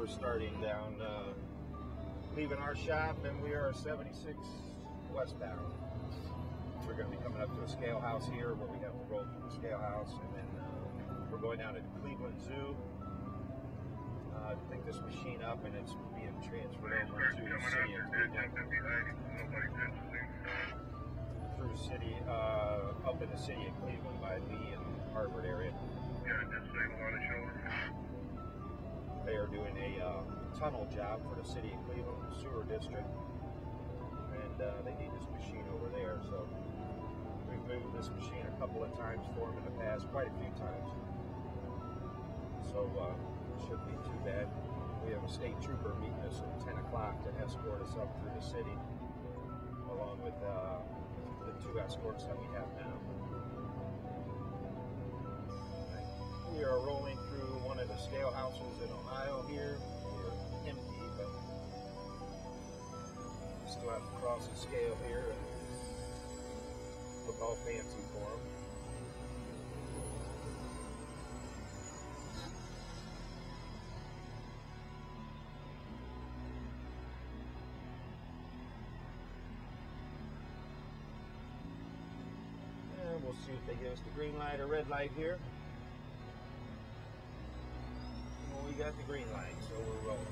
we're starting down, uh, leaving our shop, and we are 76 westbound. We're going to be coming up to a scale house here where we have to roll through the scale house, and then uh, we're going down to Cleveland Zoo uh, to pick this machine up, and it's being transferred over to the city of Cleveland through the city, uh, up in the city of Cleveland by Lee and Harvard area. Yeah, just save a lot of shoulder. They are doing a uh, tunnel job for the city of Cleveland sewer district, and uh, they need this machine over there. So we've moved this machine a couple of times for them in the past, quite a few times. So uh, it shouldn't be too bad. We have a state trooper meeting us at 10 o'clock to escort us up through the city, along with uh, the two escorts that we have now. We are rolling scale houses in Ohio here. We're empty, but still have to cross the scale here and look all fancy for them. And we'll see if they give us the green light or red light here. Got the green light, so we're rolling.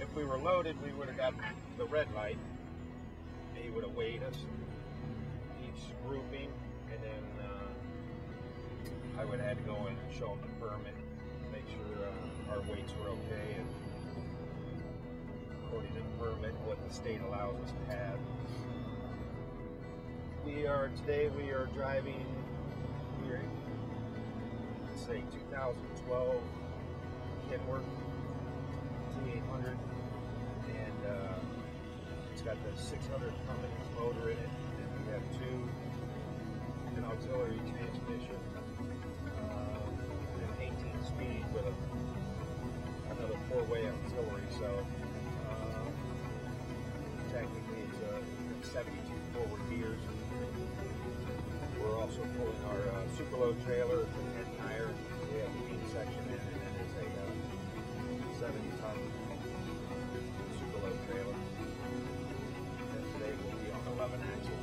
If we were loaded, we would have got the red light. He would have weighed us, each grouping, and then uh, I would have had to go in and show him the permit, make sure uh, our weights were okay, and according to the permit, what the state allows us to have. We are today. We are driving. Say 2012 Kenworth T800, and uh, it's got the 600 Cummins motor in it, and we have two an auxiliary transmission, uh, and 18 speed with a, another four-way auxiliary. So uh, technically, it's uh, 72 forward gears. We're also pulling our uh, Superload trailer, it's a 10 tire. We have the section in, and then a uh, 70 ton Superload trailer. And today we'll be on 11 axle.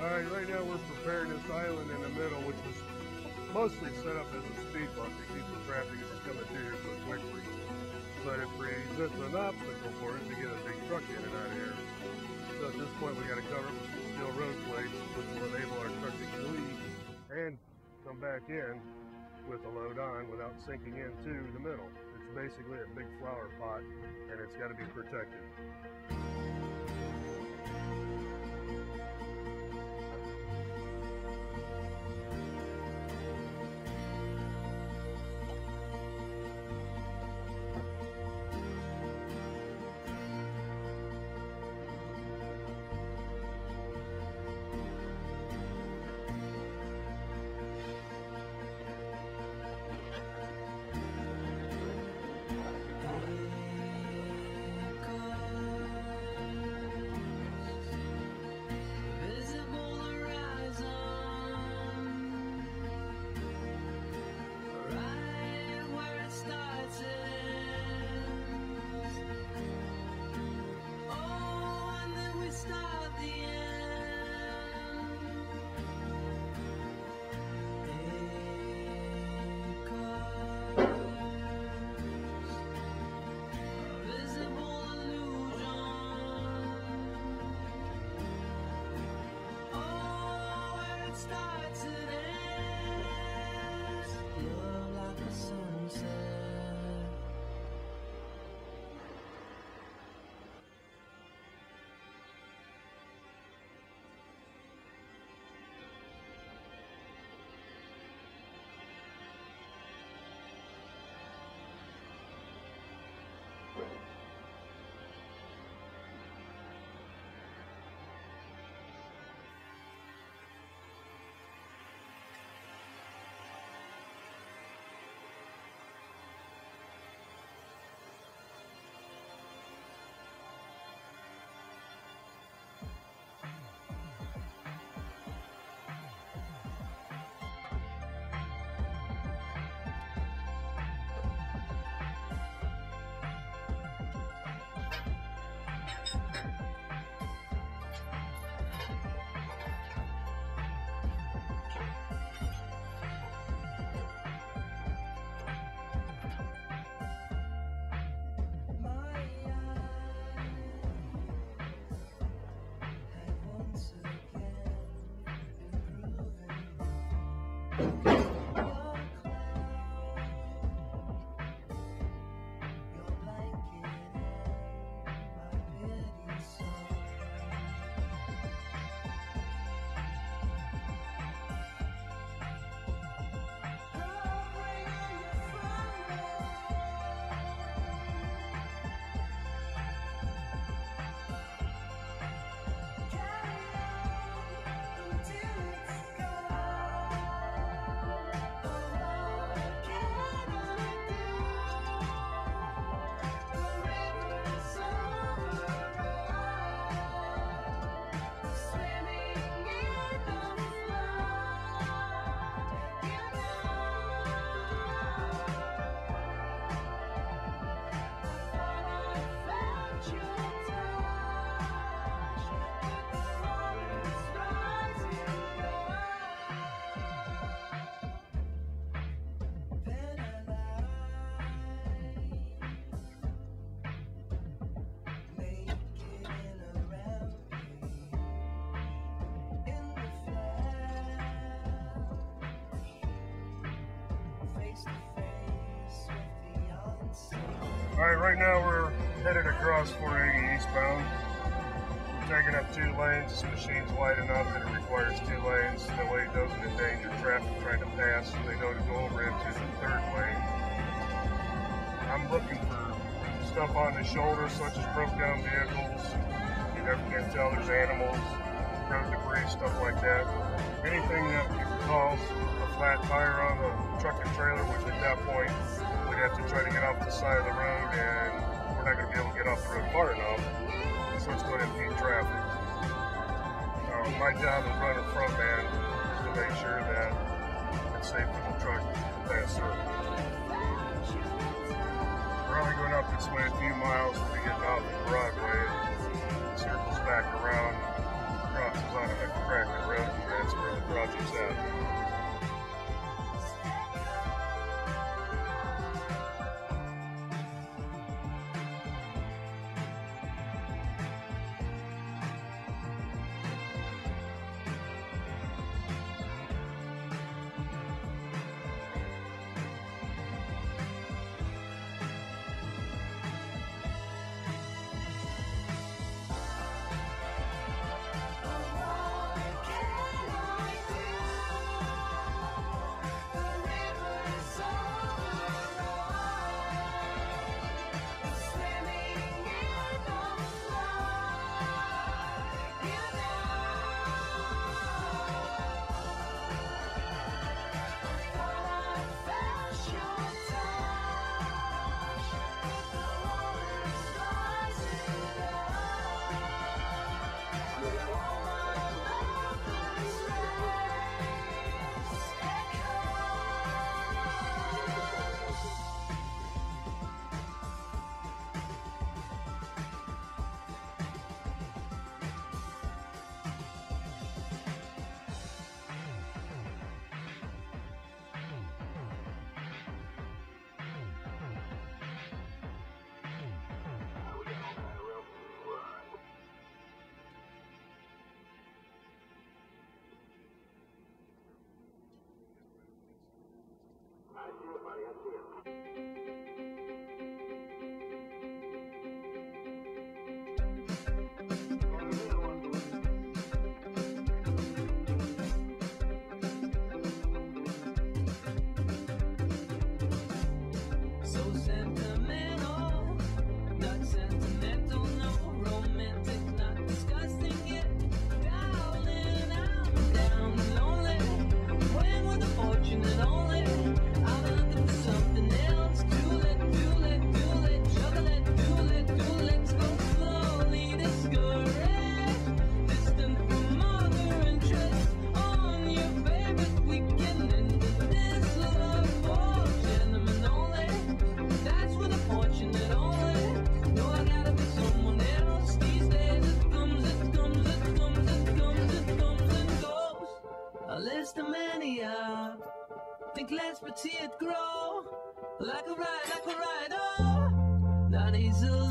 All right, right now we're preparing this island in the middle, which was mostly set up as a speed bump to keep the traffic from coming through here so quickly. But it presents an obstacle for us to get a big truck in and out of here. So at this point, we got to cover it with some steel road plates, which will enable our truck to leave and come back in with the load on without sinking into the middle. It's basically a big flower pot, and it's got to be protected. All right, right now we're headed across 480 eastbound. Taking up two lanes. This machine's wide enough that it requires two lanes. That way it doesn't endanger traffic trying to pass. So they know to go over into the third lane. I'm looking for stuff on the shoulder, such as broke down vehicles. You never can tell there's animals, road debris, stuff like that. Anything that could cause a flat tire on the truck and trailer, which at that point we'd have to try to get off the side of the road and we're not going to be able to get off the road far enough. So it's going to impede traffic. Uh, my job as running front man to make sure that it's safe for the truck to pass through. We're only going up this way a few miles to getting off the Broadway. It circles back around, crosses on a cracker road, and that's where the project's at. just a mania. Think less but see it grow. Like a ride, like a ride, oh, not easily.